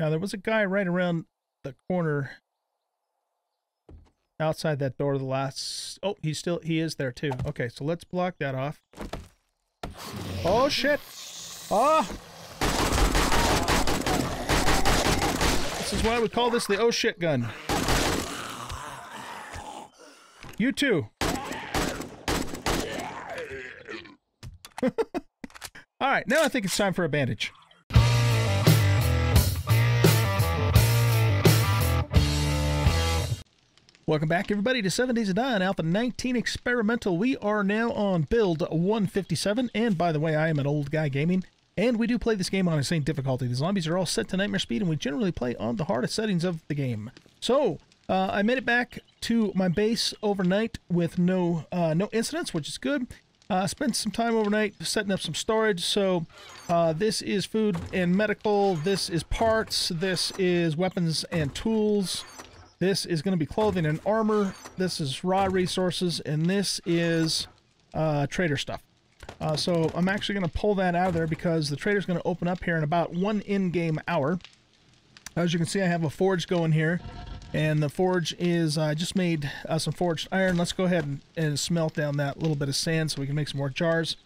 Now, there was a guy right around the corner outside that door the last... Oh, he's still... He is there, too. Okay, so let's block that off. Oh, shit! Ah! This is why we call this the oh shit gun. You too. All right, now I think it's time for a bandage. Welcome back, everybody, to 7 Days to Die Alpha 19 Experimental. We are now on build 157, and by the way, I am an old guy gaming, and we do play this game on insane difficulty. The zombies are all set to nightmare speed, and we generally play on the hardest settings of the game. So, uh, I made it back to my base overnight with no uh, no incidents, which is good. Uh, spent some time overnight setting up some storage. So uh, this is food and medical. This is parts. This is weapons and tools. This is going to be clothing and armor. This is raw resources. And this is uh, trader stuff. Uh, so I'm actually going to pull that out of there because the trader's going to open up here in about one in-game hour. As you can see, I have a forge going here. And the forge is, I uh, just made uh, some forged iron. Let's go ahead and, and, smelt down that little bit of sand so we can make some more jars.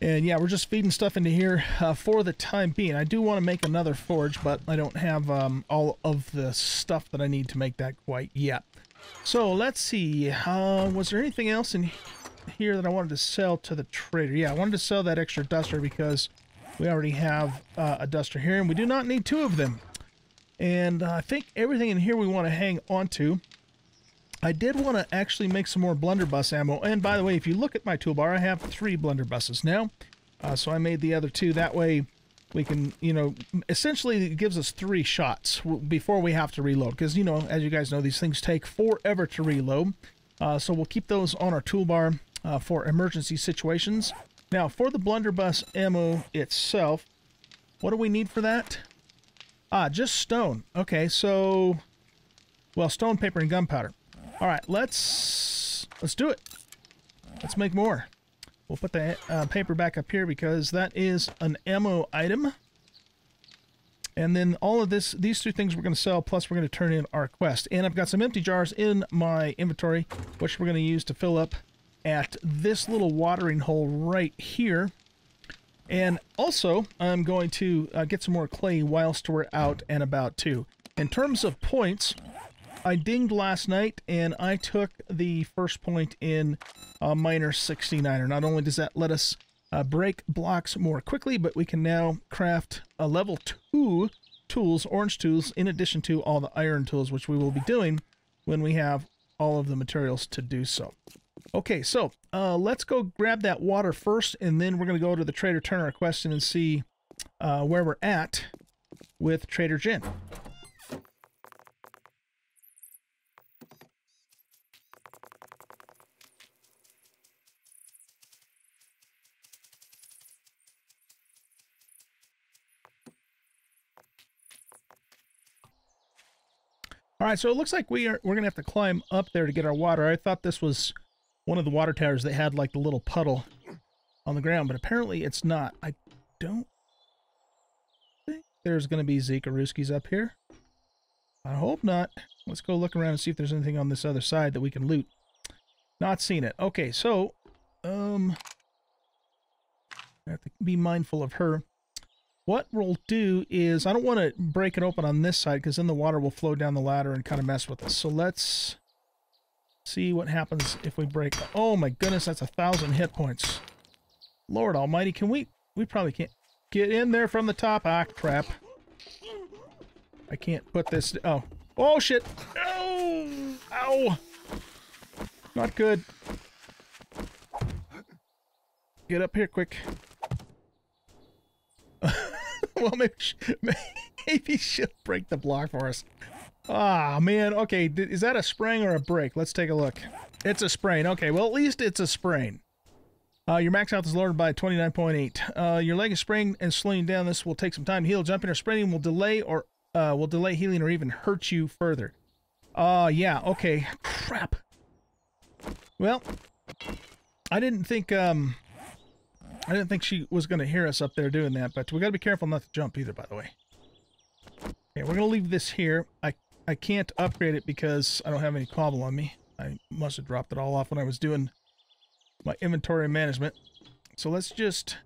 And yeah, we're just feeding stuff into here uh, for the time being. I do want to make another forge, but I don't have um, all of the stuff that I need to make that quite yet. So let's see, uh, was there anything else in here that I wanted to sell to the trader? Yeah, I wanted to sell that extra duster because we already have uh, a duster here, and we do not need two of them. And uh, I think everything in here we want to hang on to. I did want to actually make some more blunderbuss ammo. And by the way, if you look at my toolbar, I have three blunderbusses now. Uh, so I made the other two. That way we can, you know, essentially it gives us three shots before we have to reload. Because, you know, as you guys know, these things take forever to reload. Uh, so we'll keep those on our toolbar uh, for emergency situations. Now, for the blunderbuss ammo itself, what do we need for that? Ah, just stone. Okay, so... Well, stone, paper, and gunpowder. All right, let's... Let's do it. Let's make more. We'll put the uh, paper back up here because that is an ammo item. And then all of this, these two things we're going to sell, plus we're going to turn in our quest. And I've got some empty jars in my inventory, which we're going to use to fill up at this little watering hole right here. And also, I'm going to uh, get some more clay whilst we're out and about too. In terms of points, I dinged last night and I took the first point in uh, Miner 69er. Not only does that let us uh, break blocks more quickly, but we can now craft a level 2 tools, orange tools, in addition to all the iron tools, which we will be doing when we have all of the materials to do so. Okay, so uh, let's go grab that water first, and then we're going to go to the Trader Turner question and see uh, where we're at with Trader Jen. All right, so it looks like we are we're gonna have to climb up there to get our water. I thought this was one of the water towers that had like the little puddle on the ground, but apparently it's not. I don't think there's to be Zikaruskis up here. I hope not. Let's go look around and see if there's anything on this other side that we can loot. Not seen it. Okay, so, um, I have to be mindful of her. What we'll do is, I don't want to break it open on this side because then the water will flow down the ladder and kind of mess with us. So let's see what happens if we break. Oh my goodness, that's a thousand hit points. Lord almighty, can we... We probably can't get in there from the top. Ah, crap. I can't put this... Oh. Oh, shit. Oh! Ow! Not good. Get up here quick. Well, maybe, maybe she'll break the block for us. Ah, man. Okay, is that a sprain or a break? Let's take a look. It's a sprain. Okay, well, at least it's a sprain. Uh, your max health is lowered by 29.8. Uh, your leg is sprained and slowing down. This will take some time to heal. Jumping or sprinting will delay or uh, will delay healing or even hurt you further. Uh, yeah, okay. Crap. Well, I didn't think, um, I didn't think she was going to hear us up there doing that, but we got to be careful not to jump either, by the way. we're going to leave this here. I, I can't upgrade it because I don't have any cobble on me. I must have dropped it all off when I was doing my inventory management. So let's just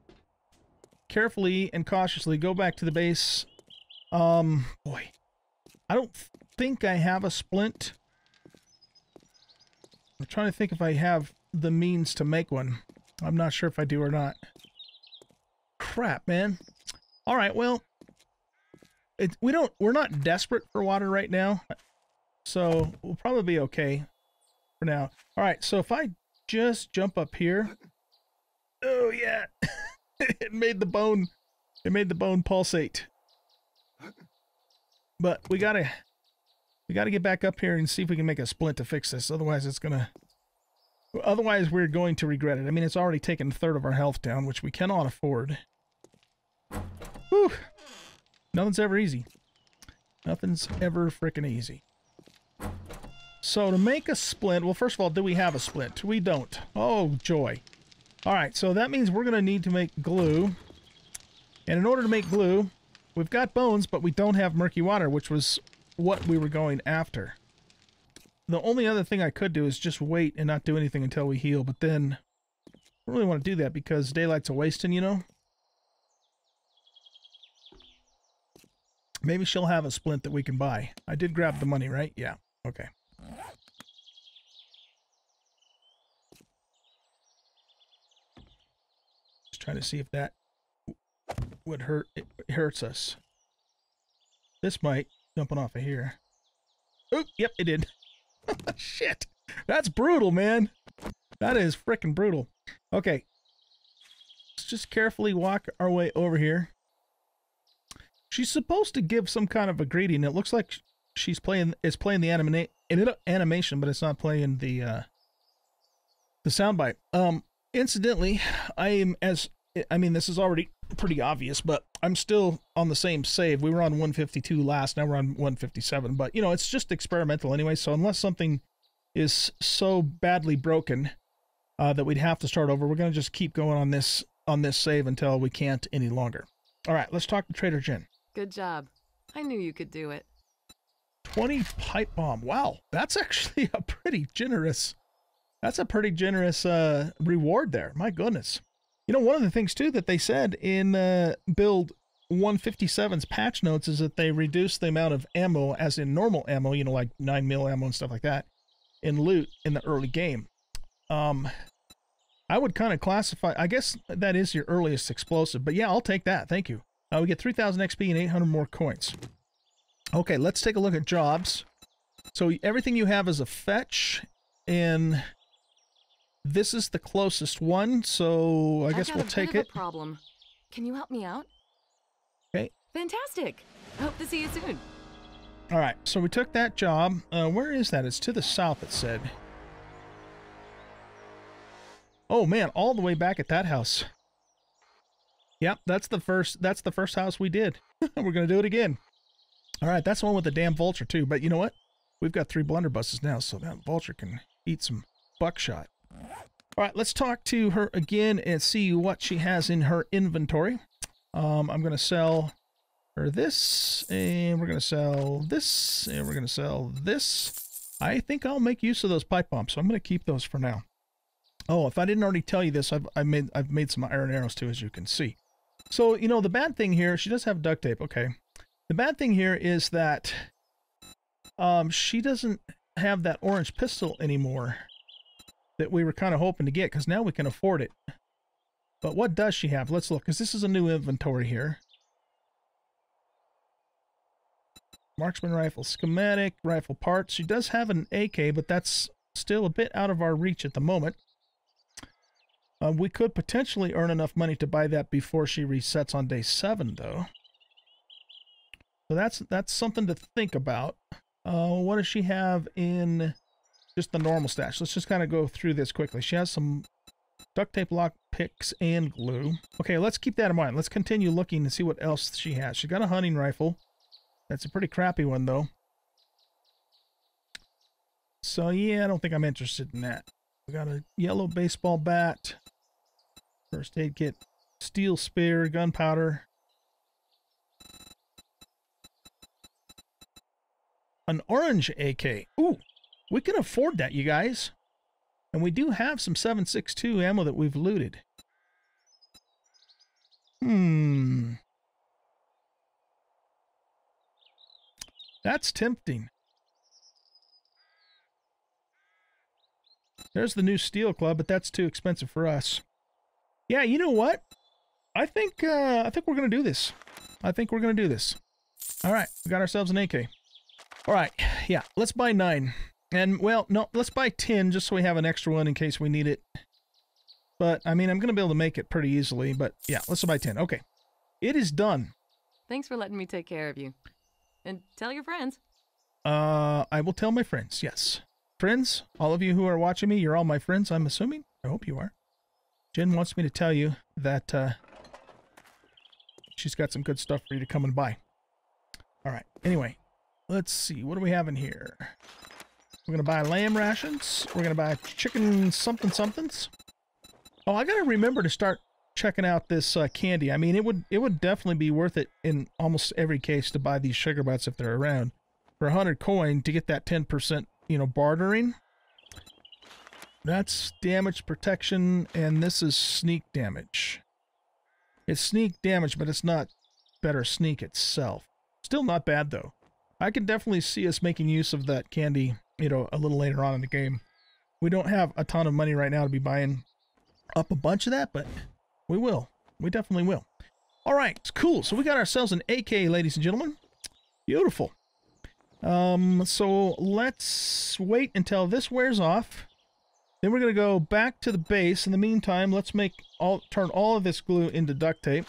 carefully and cautiously go back to the base. Um, boy, I don't think I have a splint. I'm trying to think if I have the means to make one. I'm not sure if I do or not. Crap, man. All right, well, it, we don't, we're not desperate for water right now, so we'll probably be okay for now. All right, so if I just jump up here, oh yeah, it made the bone, it made the bone pulsate. But we gotta, we gotta get back up here and see if we can make a splint to fix this. Otherwise, it's gonna, otherwise we're going to regret it. I mean, it's already taken a third of our health down, which we cannot afford. Whew. Nothing's ever easy. Nothing's ever freaking easy. So to make a splint, well, first of all, do we have a splint? We don't. Oh, joy. All right, so that means we're going to need to make glue. And in order to make glue, we've got bones, but we don't have murky water, which was what we were going after. The only other thing I could do is just wait and not do anything until we heal, but then I don't really want to do that because daylight's a wasting, you know? Maybe she'll have a splint that we can buy. I did grab the money, right? Yeah. Okay. Just trying to see if that would hurt. It hurts us. This might. Jumping off of here. Oh, yep, it did. Shit. That's brutal, man. That is freaking brutal. Okay. Let's just carefully walk our way over here. She's supposed to give some kind of a greeting. It looks like she's playing is playing the anima animation, but it's not playing the uh, the soundbite. Um, incidentally, I am as I mean this is already pretty obvious, but I'm still on the same save. We were on 152 last, now we're on 157. But you know, it's just experimental anyway. So unless something is so badly broken uh, that we'd have to start over, we're gonna just keep going on this on this save until we can't any longer. All right, let's talk to Trader Jen. Good job. I knew you could do it. 20 pipe bomb. Wow, that's actually a pretty generous. That's a pretty generous uh, reward there. My goodness. You know, one of the things too that they said in uh, build 157's patch notes is that they reduced the amount of ammo, as in normal ammo, you know, like 9 mil ammo and stuff like that, in loot in the early game. Um, I would kind of classify, I guess that is your earliest explosive, but yeah, I'll take that. Thank you. Uh, we get 3,000 XP and 800 more coins. Okay, let's take a look at jobs. So everything you have is a fetch, and this is the closest one, so I guess we'll take it. problem. Can you help me out? Okay. Fantastic. I hope to see you soon. All right, so we took that job. Uh, where is that? It's to the south, it said. Oh man, all the way back at that house. Yep, that's the first that's the first house we did. We're gonna do it again. All right, that's the one with the damn vulture too. But you know what? We've got three blunderbusses now, so that vulture can eat some buckshot. All right, let's talk to her again and see what she has in her inventory. Um, I'm gonna sell her this, and we're gonna sell this, and we're gonna sell this. I think I'll make use of those pipe bombs, so I'm gonna keep those for now. Oh, if I didn't already tell you this, I've, I've made I've made some iron arrows too, as you can see. So, you know, the bad thing here, she does have duct tape, okay. The bad thing here is that um, she doesn't have that orange pistol anymore that we were kind of hoping to get, because now we can afford it. But what does she have? Let's look, because this is a new inventory here. Marksman rifle schematic, rifle parts. She does have an AK, but that's still a bit out of our reach at the moment. Uh, we could potentially earn enough money to buy that before she resets on day seven, though. So that's that's something to think about. Uh, what does she have in just the normal stash? Let's just kind of go through this quickly. She has some duct tape, lock picks, and glue. Okay, let's keep that in mind. Let's continue looking and see what else she has. She got a hunting rifle. That's a pretty crappy one, though. So, yeah, I don't think I'm interested in that. We got a yellow baseball bat, first aid kit, steel spear, gunpowder. an orange AK. Ooh, we can afford that, you guys. And we do have some 7.62 ammo that we've looted. Hmm. That's tempting. There's the new Steel Club, but that's too expensive for us. Yeah, you know what? I think uh, I think we're gonna do this. I think we're gonna do this. All right, we got ourselves an AK. All right, yeah, let's buy nine. And well, no, let's buy ten just so we have an extra one in case we need it. But I mean, I'm gonna be able to make it pretty easily. But yeah, let's buy ten. Okay, it is done. Thanks for letting me take care of you. And tell your friends. Uh, I will tell my friends. Yes, friends, all of you who are watching me, you're all my friends. I'm assuming. I hope you are. Jen wants me to tell you that uh, she's got some good stuff for you to come and buy. All right. Anyway, let's see. What do we have in here? We're going to buy lamb rations. We're going to buy chicken something somethings. Oh, I got to remember to start checking out this uh, candy. I mean, it would it would definitely be worth it in almost every case to buy these sugar butts if they're around. For a 100 coin to get that 10%, you know, bartering. That's damage protection, and this is sneak damage. It's sneak damage, but it's not better sneak itself. Still not bad, though. I can definitely see us making use of that candy, you know, a little later on in the game. We don't have a ton of money right now to be buying up a bunch of that, but we will. We definitely will. All right, cool. So we got ourselves an AK, ladies and gentlemen. Beautiful. Um, so let's wait until this wears off. Then we're going to go back to the base. In the meantime, let's make all turn all of this glue into duct tape.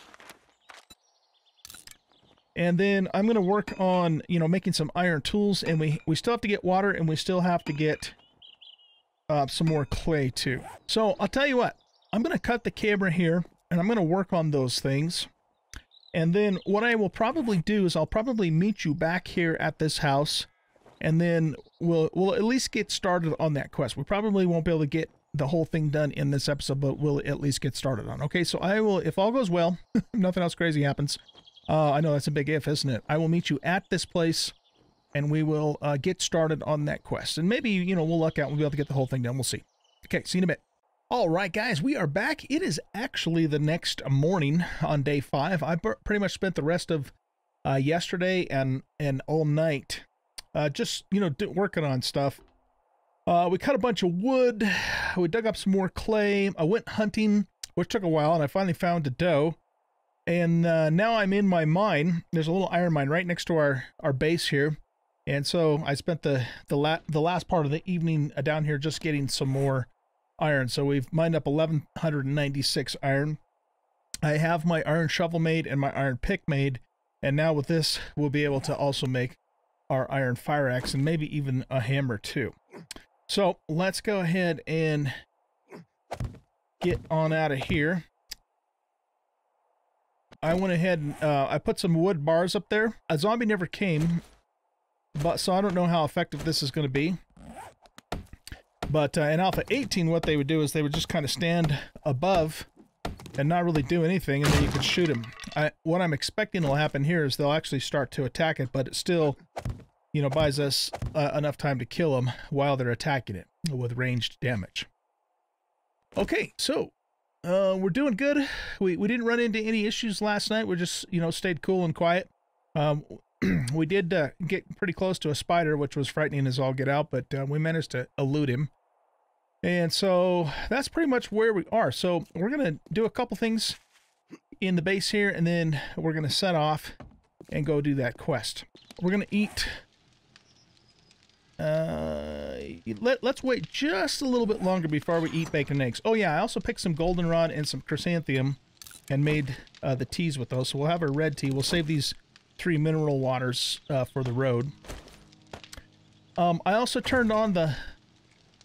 And then I'm going to work on, you know, making some iron tools. And we, we still have to get water and we still have to get uh, some more clay too. So I'll tell you what, I'm going to cut the camera here and I'm going to work on those things. And then what I will probably do is I'll probably meet you back here at this house and then we'll we'll at least get started on that quest. We probably won't be able to get the whole thing done in this episode, but we'll at least get started on. Okay, so I will, if all goes well, nothing else crazy happens. Uh, I know that's a big if, isn't it? I will meet you at this place, and we will uh, get started on that quest. And maybe you know we'll luck out. and We'll be able to get the whole thing done. We'll see. Okay, see you in a bit. All right, guys, we are back. It is actually the next morning on day five. I pretty much spent the rest of uh, yesterday and and all night uh, just you know working on stuff. Uh, we cut a bunch of wood. We dug up some more clay. I went hunting, which took a while, and I finally found a doe. And uh, now I'm in my mine. There's a little iron mine right next to our our base here, and so I spent the the la the last part of the evening uh, down here just getting some more iron. So we've mined up 1196 iron. I have my iron shovel made and my iron pick made, and now with this, we'll be able to also make our iron fire axe and maybe even a hammer too. So let's go ahead and get on out of here. I went ahead and uh, I put some wood bars up there. A zombie never came, but so I don't know how effective this is going to be. But uh, in Alpha 18, what they would do is they would just kind of stand above and not really do anything, and then you could shoot them. I, what I'm expecting will happen here is they'll actually start to attack it, but it still, you know, buys us uh, enough time to kill them while they're attacking it with ranged damage. Okay, so uh, we're doing good. We we didn't run into any issues last night. We just you know stayed cool and quiet. Um, we did uh, get pretty close to a spider, which was frightening as all get out, but uh, we managed to elude him. And so that's pretty much where we are. So we're to do a couple things in the base here, and then we're to set off and go do that quest. We're to eat... Uh, let, let's wait just a little bit longer before we eat bacon and eggs. Oh yeah, I also picked some goldenrod and some chrysanthemum and made uh, the teas with those. So we'll have a red tea. We'll save these three mineral waters uh, for the road. Um, I also turned on the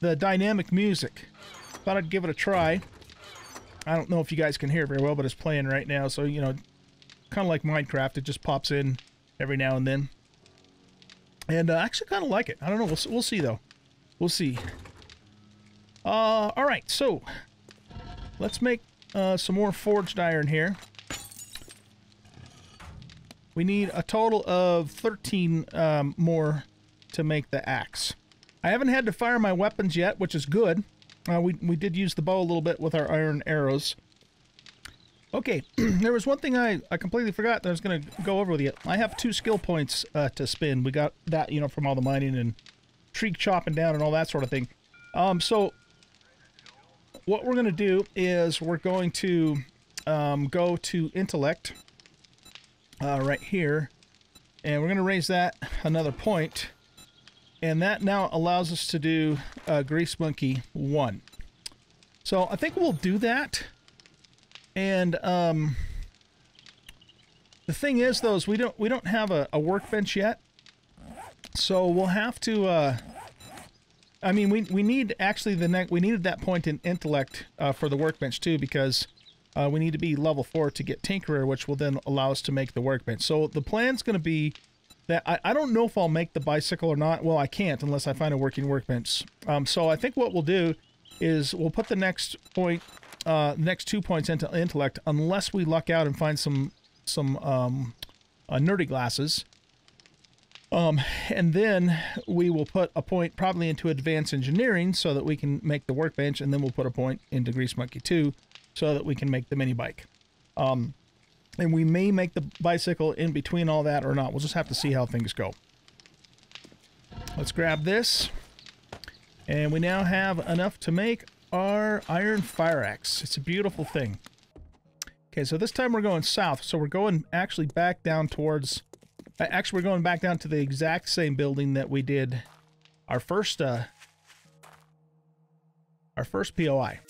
the dynamic music. Thought I'd give it a try. I don't know if you guys can hear very well, but it's playing right now. So, you know, kind of like Minecraft. It just pops in every now and then. And uh, I actually kind of like it. I don't know. We'll, we'll see, though. We'll see. Uh, all right. So, let's make uh, some more forged iron here. We need a total of 13 um, more to make the axe. I haven't had to fire my weapons yet, which is good. Uh, we, we did use the bow a little bit with our iron arrows. Okay, there was one thing I, I completely forgot that I was going to go over with you. I have two skill points uh, to spin. We got that, you know, from all the mining and tree chopping down and all that sort of thing. Um, so what we're going to do is we're going to um, go to intellect uh, right here and we're going to raise that another point and that now allows us to do uh, grease monkey 1 so I think we'll do that and um, the thing is though is we don't we don't have a, a workbench yet so we'll have to uh, I mean, we, we need actually the next we needed that point in intellect uh, for the workbench too because uh, we need to be level four to get Tinkerer, which will then allow us to make the workbench. So the plan's going to be that I, I don't know if I'll make the bicycle or not. Well, I can't unless I find a working workbench. Um, so I think what we'll do is we'll put the next point, uh, next two points into intellect, unless we luck out and find some some um, uh, nerdy glasses. Um, and then we will put a point probably into advanced engineering so that we can make the workbench, and then we'll put a point into Grease Monkey 2 so that we can make the mini bike. Um, and we may make the bicycle in between all that or not. We'll just have to see how things go. Let's grab this. And we now have enough to make our iron fire axe. It's a beautiful thing. Okay, so this time we're going south. So we're going actually back down towards Actually, we're going back down to the exact same building that we did our first, uh, our first POI.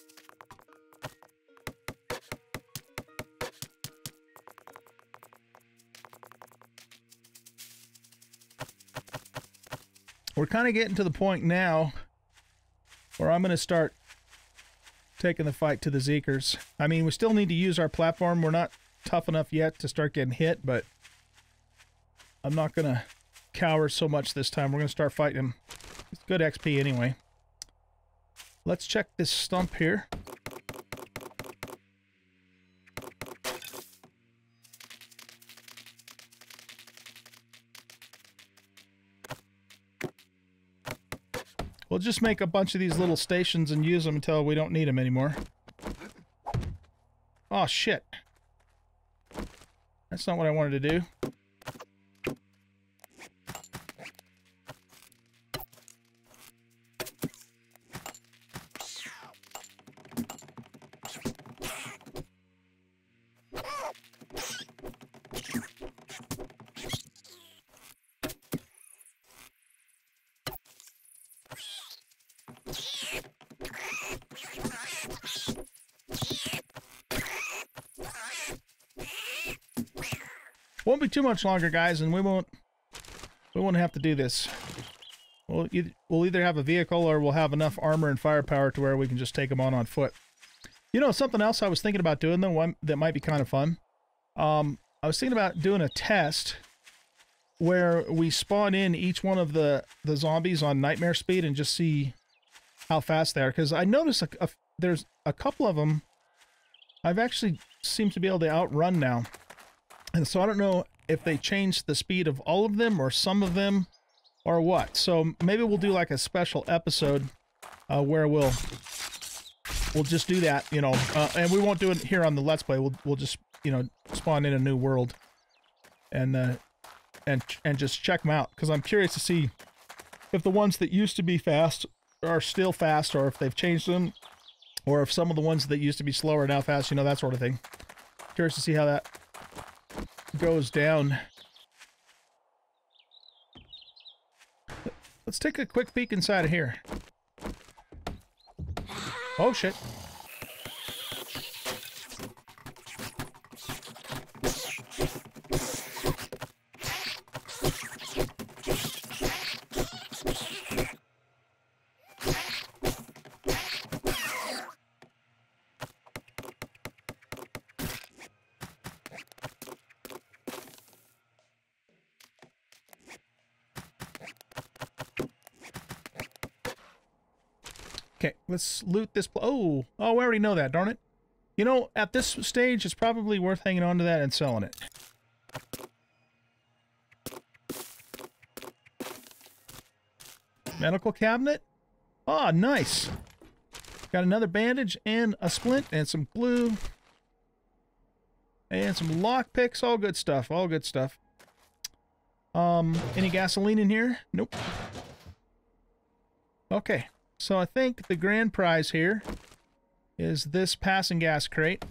We're kind of getting to the point now where I'm going to start taking the fight to the Zeekers. I mean, we still need to use our platform. We're not tough enough yet to start getting hit, but I'm not going to cower so much this time. We're going to start fighting him. It's good XP anyway. Let's check this stump here. Just make a bunch of these little stations and use them until we don't need them anymore. Oh, shit. That's not what I wanted to do. Won't be too much longer, guys, and we won't we won't have to do this. We'll, we'll either have a vehicle or we'll have enough armor and firepower to where we can just take them on on foot. You know, something else I was thinking about doing, though, one that might be kind of fun. Um, I was thinking about doing a test where we spawn in each one of the, the zombies on nightmare speed and just see how fast they are. Because I noticed a, a, there's a couple of them I've actually seemed to be able to outrun now. And so I don't know if they changed the speed of all of them or some of them or what. So maybe we'll do like a special episode uh, where we'll we'll just do that, you know, uh, and we won't do it here on the Let's Play. We'll we'll just you know spawn in a new world and uh, and and just check them out because I'm curious to see if the ones that used to be fast are still fast or if they've changed them or if some of the ones that used to be slower are now fast, you know, that sort of thing. Curious to see how that goes down. Let's take a quick peek inside of here. Oh, shit. Okay, let's loot this. Oh, oh, we already know that, darn it. You know, at this stage, it's probably worth hanging on to that and selling it. Medical cabinet. Ah, nice. Got another bandage and a splint and some glue. And some lock picks. All good stuff. All good stuff. Um, any gasoline in here? Nope. Okay. So I think the grand prize here is this Pass-N-Gas crate.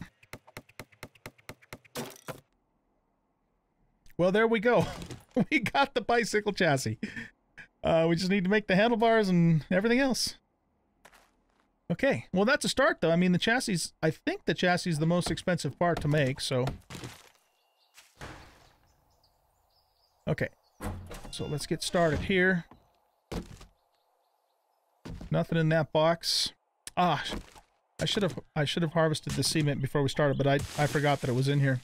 Well, there we go. we got the bicycle chassis. Uh, we just need to make the handlebars and everything else. Okay, well that's a start though. I mean the chassis, I think the chassis is the most expensive part to make, so... Okay, so let's get started here. Nothing in that box. Ah, I should have I should have harvested the cement before we started, but I, I forgot that it was in here.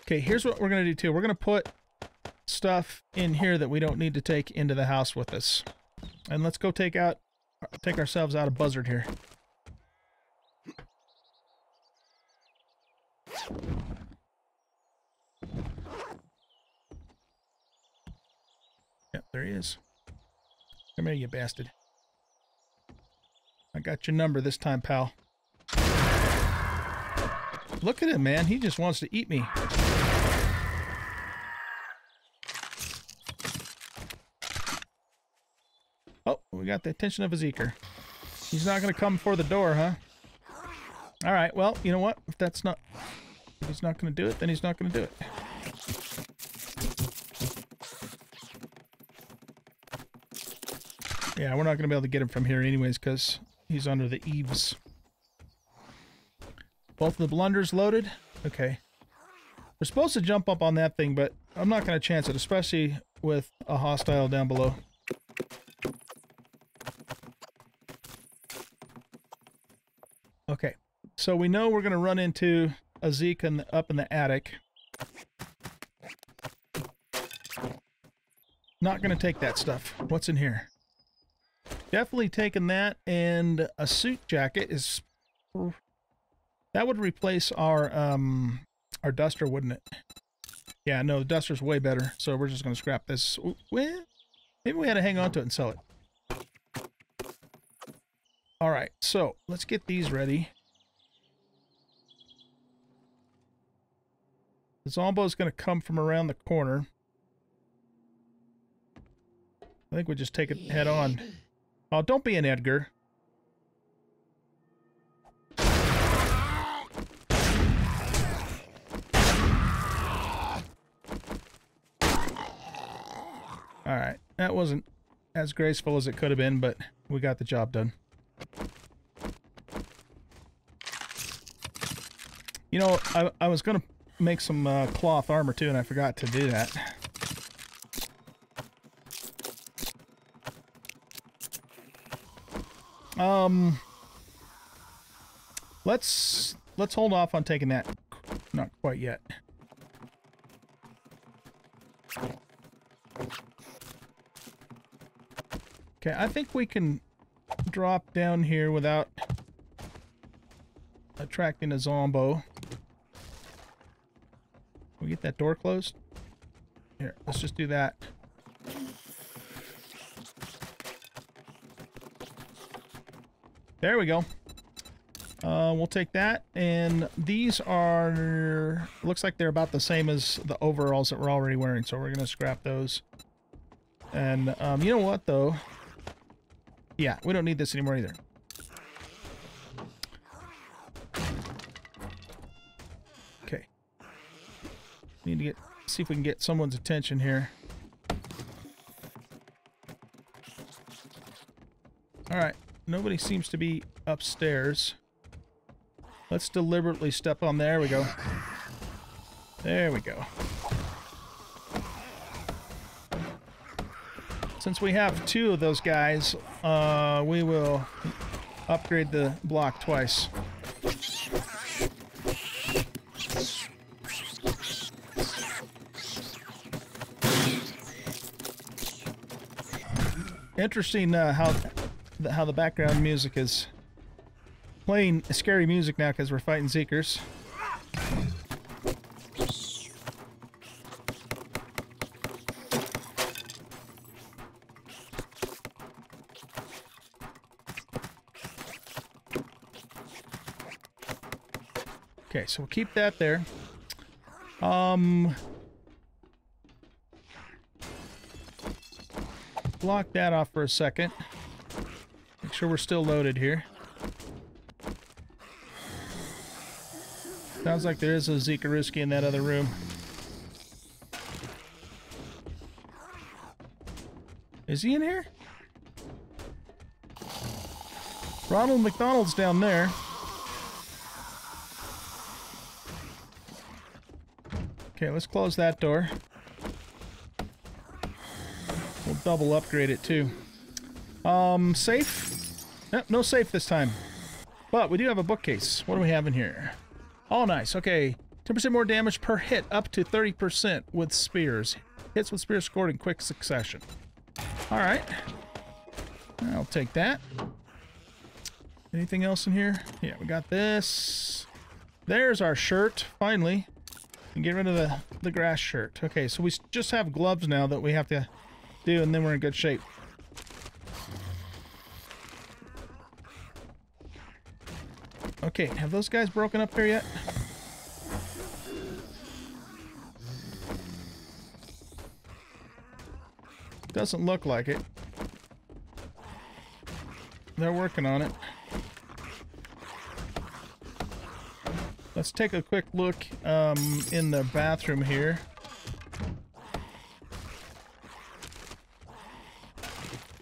Okay, here's what we're going to do too. We're going to put stuff in here that we don't need to take into the house with us. And let's go take out take ourselves out of buzzard here. Is. Come here, you bastard. I got your number this time, pal. Look at him, man. He just wants to eat me. Oh, we got the attention of a Zeeker. He's not going to come for the door, huh? All right, well, you know what? If that's not... If he's not going to do it, then he's not going to do it. Yeah, we're not going to be able to get him from here anyways, because he's under the eaves. Both the blunders loaded? Okay. We're supposed to jump up on that thing, but I'm not going to chance it, especially with a hostile down below. Okay, so we know we're going to run into a Zeke in the, up in the attic. Not going to take that stuff. What's in here? Definitely taking that, and a suit jacket is... That would replace our, um, our duster, wouldn't it? Yeah, no, the duster's way better, so we're just to scrap this. Maybe we had to hang on to it and sell it. All right, so let's get these ready. The Zombo's going to come from around the corner. I think we just take it head on. Oh, don't be an Edgar. Alright, that wasn't as graceful as it could have been, but we got the job done. You know, I, I was going to make some uh, cloth armor too, and I forgot to do that. Um, let's let's hold off on taking that. Not quite yet. Okay, I think we can drop down here without attracting a zombo. Can we get that door closed? Here, let's just do that. There we go. Uh, we'll take that. And these are... Looks like they're about the same as the overalls that we're already wearing. So we're going to scrap those. And um, you know what, though? Yeah, we don't need this anymore either. Okay. Need to get... See if we can get someone's attention here. Alright. Nobody seems to be upstairs. Let's deliberately step on. There we go. There we go. Since we have two of those guys, uh, we will upgrade the block twice. Interesting uh, how how the background music is playing scary music now because we're fighting Zekers. Okay, so we'll keep that there. Um, block that off for a second. Sure we're still loaded here. Sounds like there is a Zikaruski in that other room. Is he in here? Ronald McDonald's down there. Okay, let's close that door. We'll double upgrade it too. Um, safe? Yep, no safe this time. But we do have a bookcase. What do we have in here? All nice. Okay. 10% more damage per hit, up to 30% with spears. Hits with spears scored in quick succession. Alright. I'll take that. Anything else in here? Yeah, we got this. There's our shirt, finally. And get rid of the, the grass shirt. Okay, so we just have gloves now that we have to do, and then we're in good shape. Okay, have those guys broken up here yet? Doesn't look like it. They're working on it. Let's take a quick look um, in the bathroom here.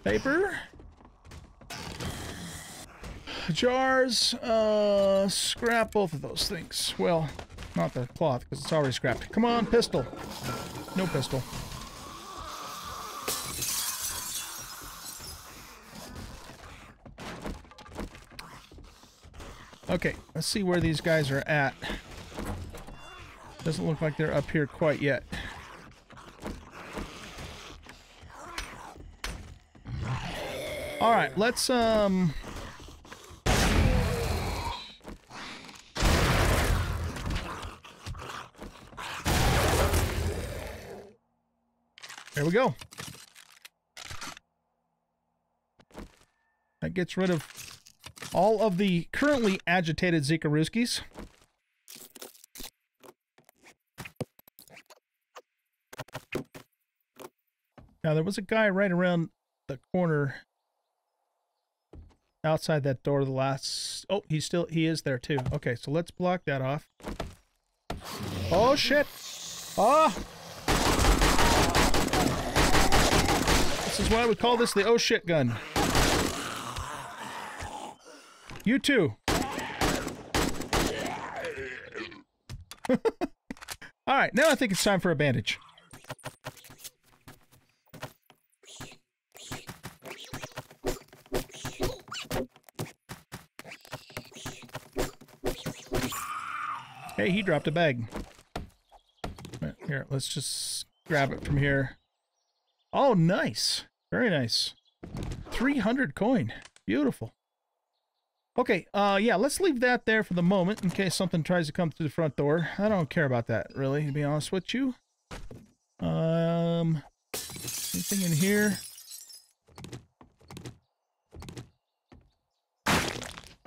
Paper. Jars. Uh, scrap both of those things. Well, not the cloth, because it's already scrapped. Come on, pistol. No pistol. Okay, let's see where these guys are at. Doesn't look like they're up here quite yet. All right, let's um go. That gets rid of all of the currently agitated Zika Zikaruskis. Now, there was a guy right around the corner outside that door the last... Oh, he's still... He is there, too. Okay, so let's block that off. Oh, shit! Ah! This is why we call this the oh shit gun. You too. All right, now I think it's time for a bandage. Hey, he dropped a bag. Here, let's just grab it from here. Oh, nice. Very nice. 300 coin. Beautiful. Okay, uh, yeah, let's leave that there for the moment in case something tries to come through the front door. I don't care about that, really, to be honest with you. Um, anything in here?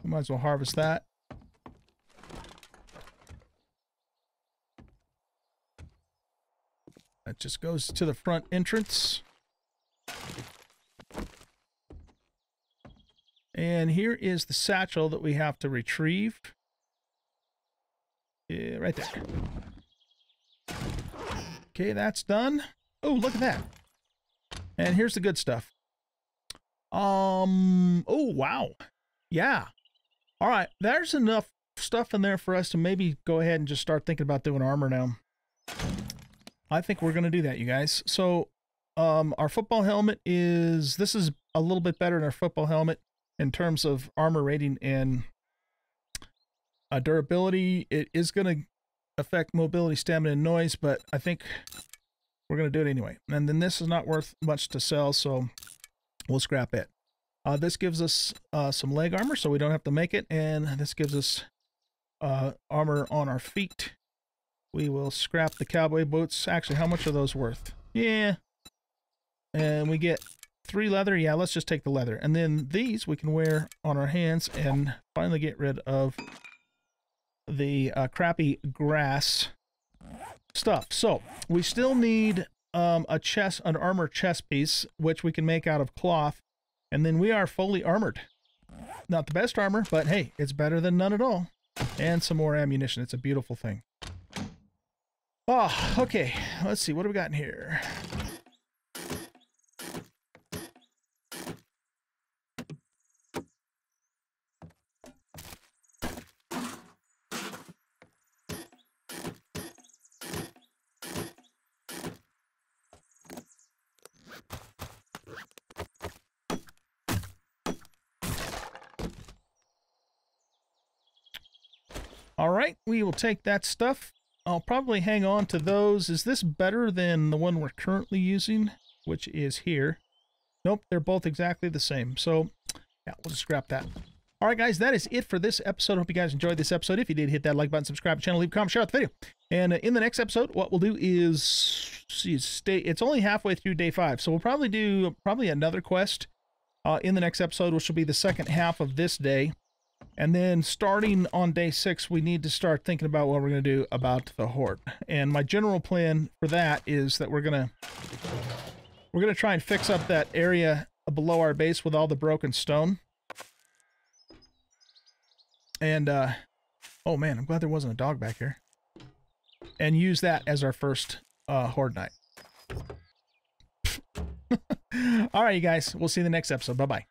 Might as well harvest that. That just goes to the front entrance. And here is the satchel that we have to retrieve. Yeah, right there. Okay, that's done. Oh, look at that. And here's the good stuff. Um, oh, wow. Yeah. All right, there's enough stuff in there for us to maybe go ahead and just start thinking about doing armor now. I think we're going to do that, you guys. So, um, our football helmet is, this is a little bit better than our football helmet in terms of armor rating and uh, durability. It is going to affect mobility, stamina, and noise, but I think we're going to do it anyway. And then this is not worth much to sell, so we'll scrap it. Uh, this gives us uh, some leg armor, so we don't have to make it, and this gives us uh, armor on our feet. We will scrap the cowboy boots. Actually, how much are those worth? Yeah. And we get three leather. Yeah, let's just take the leather. And then these we can wear on our hands and finally get rid of the uh, crappy grass stuff. So we still need um, a chest, an armor chest piece, which we can make out of cloth, and then we are fully armored. Not the best armor, but hey, it's better than none at all. And some more ammunition. It's a beautiful thing. Oh, okay. Let's see. What do we got in here? All right, we will take that stuff. I'll probably hang on to those. Is this better than the one we're currently using, which is here? Nope, they're both exactly the same. So, yeah, we'll just scrap that. All right, guys, that is it for this episode. Hope you guys enjoyed this episode. If you did, hit that like button, subscribe to the channel, leave a comment, share out the video. And uh, in the next episode, what we'll do is see, stay. It's only halfway through day five, so we'll probably do probably another quest uh, in the next episode, which will be the second half of this day. And then starting on day six, we need to start thinking about what we're going to do about the horde. And my general plan for that is that we're going to we're going to try and fix up that area below our base with all the broken stone. And uh oh man, I'm glad there wasn't a dog back here. And use that as our first uh horde night. all right, you guys. We'll see you in the next episode. Bye-bye.